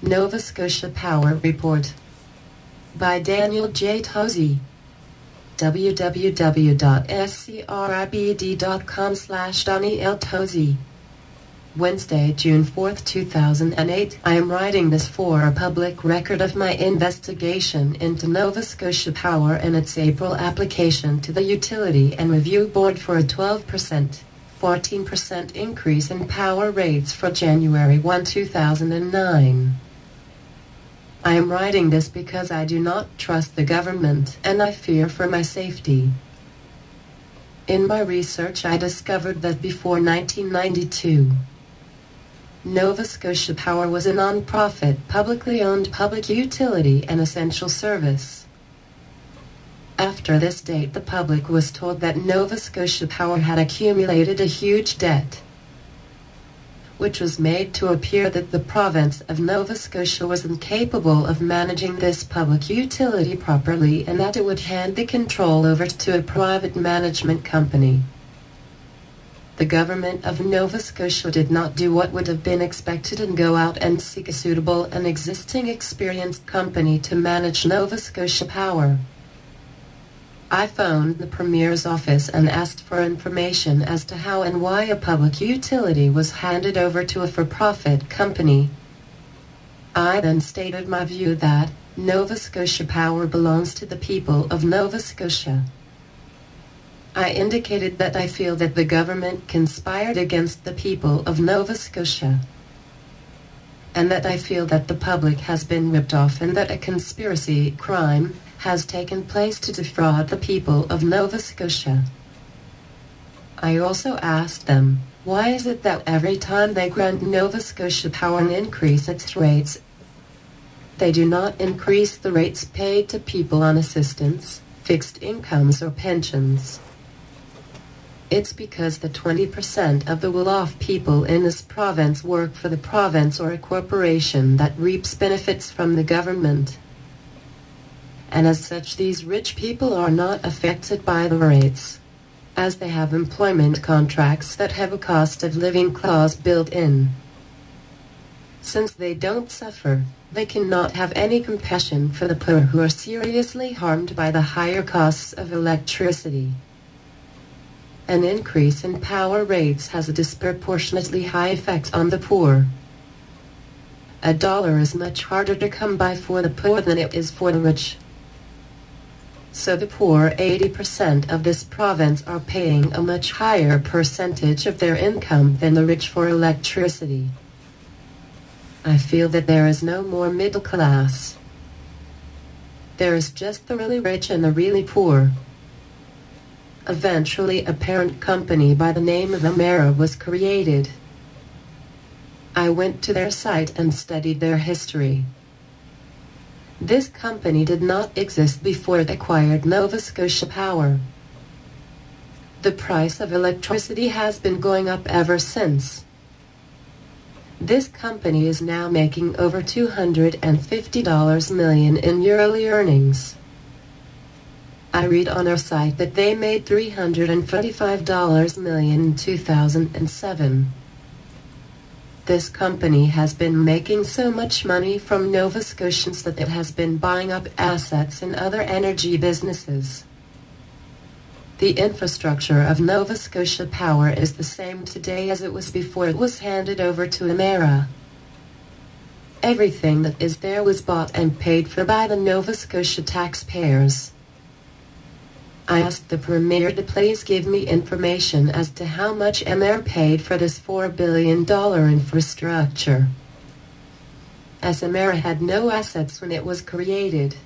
Nova Scotia Power Report by Daniel J. Towsey www.scribd.com slash Donnie L. Towsey Wednesday, June 4, 2008. I am writing this for a public record of my investigation into Nova Scotia Power and its April application to the Utility and Review Board for a 12%, 14% increase in power rates for January 1, 2009. I am writing this because I do not trust the government and I fear for my safety. In my research I discovered that before 1992, Nova Scotia Power was a non-profit, publicly owned public utility and essential service. After this date the public was told that Nova Scotia Power had accumulated a huge debt, which was made to appear that the province of Nova Scotia was incapable of managing this public utility properly and that it would hand the control over to a private management company the government of Nova Scotia did not do what would have been expected and go out and seek a suitable and existing experienced company to manage Nova Scotia Power. I phoned the Premier's office and asked for information as to how and why a public utility was handed over to a for-profit company. I then stated my view that Nova Scotia Power belongs to the people of Nova Scotia. I indicated that I feel that the government conspired against the people of Nova Scotia and that I feel that the public has been ripped off and that a conspiracy crime has taken place to defraud the people of Nova Scotia. I also asked them, why is it that every time they grant Nova Scotia Power and increase its rates, they do not increase the rates paid to people on assistance, fixed incomes or pensions? It's because the 20% of the well-off people in this province work for the province or a corporation that reaps benefits from the government. And as such these rich people are not affected by the rates, as they have employment contracts that have a cost of living clause built in. Since they don't suffer, they cannot have any compassion for the poor who are seriously harmed by the higher costs of electricity. An increase in power rates has a disproportionately high effect on the poor. A dollar is much harder to come by for the poor than it is for the rich. So the poor 80% of this province are paying a much higher percentage of their income than the rich for electricity. I feel that there is no more middle class. There is just the really rich and the really poor. Eventually a parent company by the name of Emera was created. I went to their site and studied their history. This company did not exist before it acquired Nova Scotia Power. The price of electricity has been going up ever since. This company is now making over $250 million in yearly earnings. I read on our site that they made $345 million in 2007. This company has been making so much money from Nova Scotians that it has been buying up assets in other energy businesses. The infrastructure of Nova Scotia Power is the same today as it was before it was handed over to Emera. Everything that is there was bought and paid for by the Nova Scotia taxpayers. I asked the Premier to please give me information as to how much Emera paid for this $4 billion infrastructure. As Emera had no assets when it was created.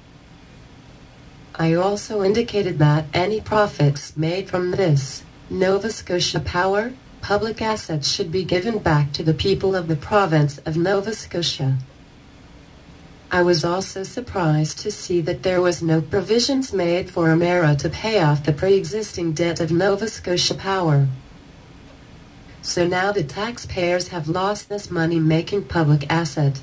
I also indicated that any profits made from this Nova Scotia Power public assets should be given back to the people of the province of Nova Scotia. I was also surprised to see that there was no provisions made for Emera to pay off the pre-existing debt of Nova Scotia Power. So now the taxpayers have lost this money-making public asset,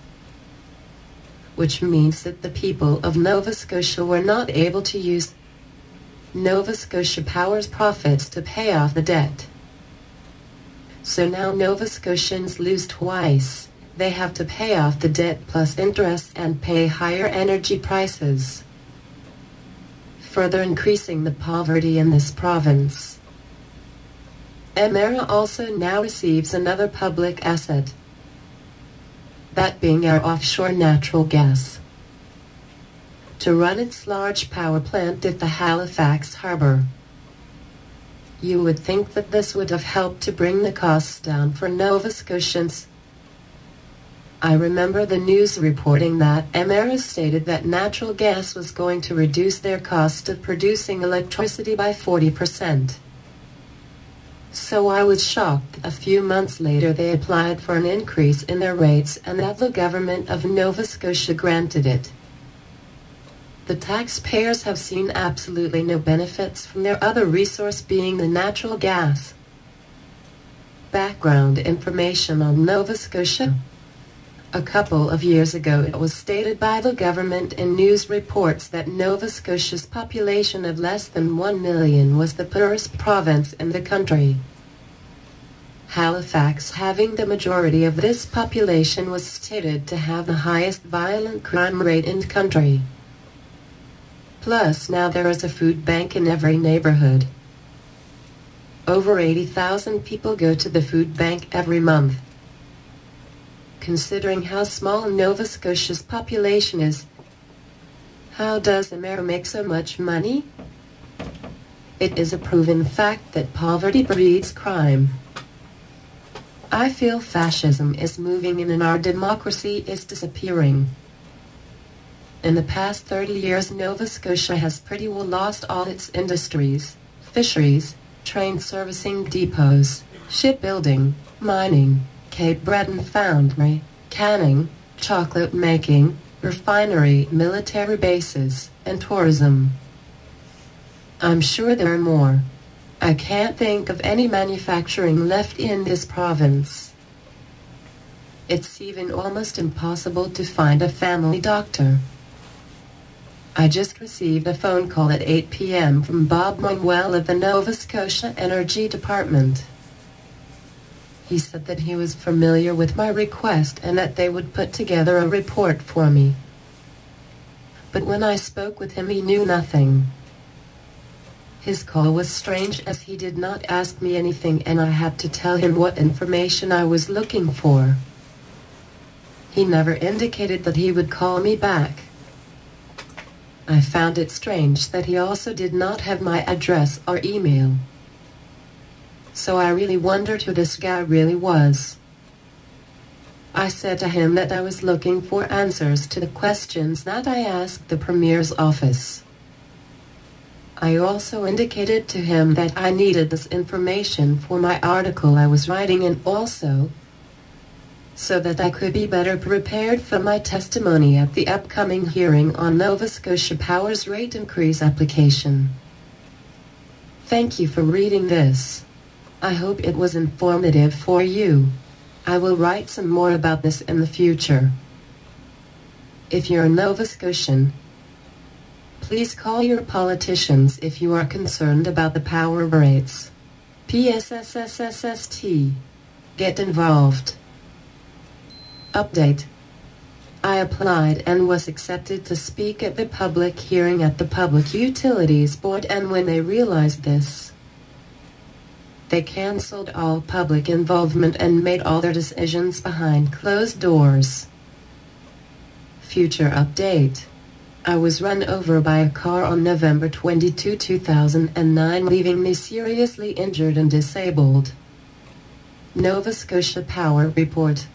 which means that the people of Nova Scotia were not able to use Nova Scotia Power's profits to pay off the debt. So now Nova Scotians lose twice they have to pay off the debt plus interest and pay higher energy prices, further increasing the poverty in this province. Emera also now receives another public asset, that being our offshore natural gas, to run its large power plant at the Halifax harbor. You would think that this would have helped to bring the costs down for Nova Scotians. I remember the news reporting that Emera stated that natural gas was going to reduce their cost of producing electricity by 40%. So I was shocked. A few months later they applied for an increase in their rates and that the government of Nova Scotia granted it. The taxpayers have seen absolutely no benefits from their other resource being the natural gas. Background information on Nova Scotia. A couple of years ago it was stated by the government in news reports that Nova Scotia's population of less than 1 million was the poorest province in the country. Halifax having the majority of this population was stated to have the highest violent crime rate in the country. Plus now there is a food bank in every neighborhood. Over 80,000 people go to the food bank every month considering how small Nova Scotia's population is. How does Emera make so much money? It is a proven fact that poverty breeds crime. I feel fascism is moving in and our democracy is disappearing. In the past 30 years, Nova Scotia has pretty well lost all its industries, fisheries, train servicing depots, shipbuilding, mining, Cape Breton foundry, canning, chocolate making, refinery, military bases, and tourism. I'm sure there are more. I can't think of any manufacturing left in this province. It's even almost impossible to find a family doctor. I just received a phone call at 8 p.m. from Bob Manuel of the Nova Scotia Energy Department. He said that he was familiar with my request and that they would put together a report for me. But when I spoke with him, he knew nothing. His call was strange as he did not ask me anything and I had to tell him what information I was looking for. He never indicated that he would call me back. I found it strange that he also did not have my address or email so I really wondered who this guy really was. I said to him that I was looking for answers to the questions that I asked the Premier's office. I also indicated to him that I needed this information for my article I was writing and also so that I could be better prepared for my testimony at the upcoming hearing on Nova Scotia Power's rate increase application. Thank you for reading this. I hope it was informative for you. I will write some more about this in the future. If you're a Nova Scotian, please call your politicians if you are concerned about the power rates. PSSSSST. Get involved. Update. I applied and was accepted to speak at the public hearing at the Public Utilities Board and when they realized this, they canceled all public involvement and made all their decisions behind closed doors. Future update. I was run over by a car on November 22, 2009, leaving me seriously injured and disabled. Nova Scotia Power Report.